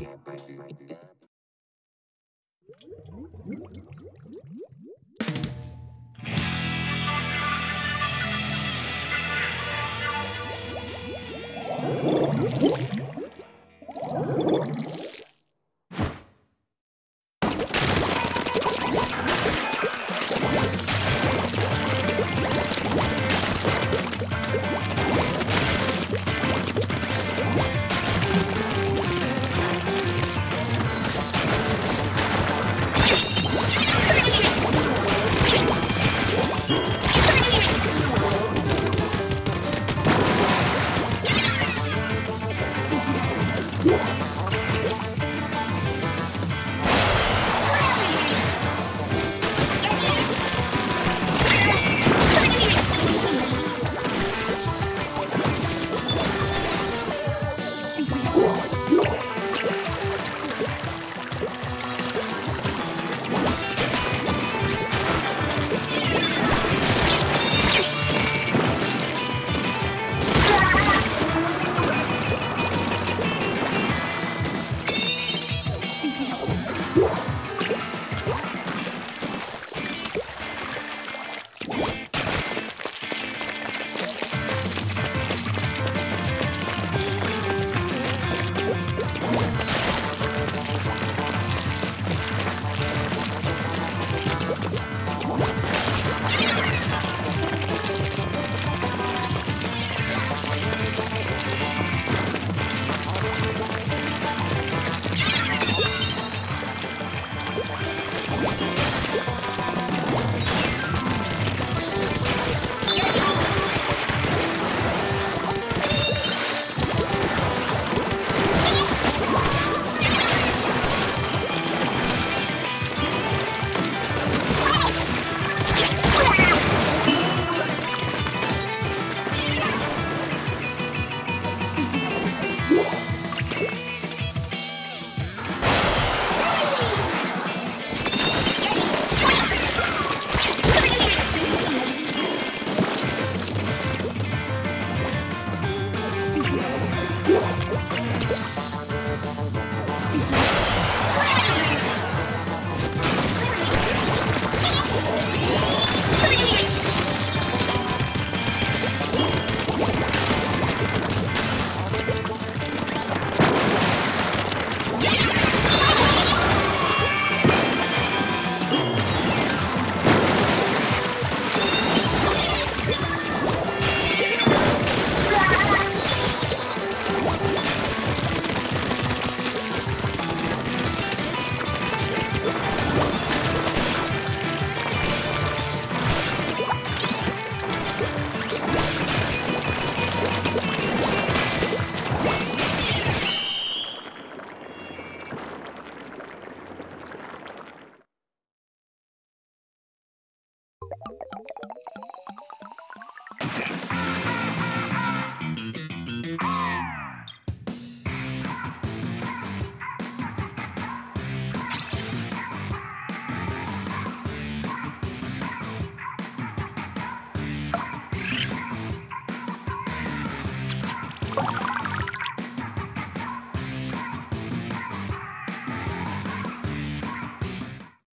you.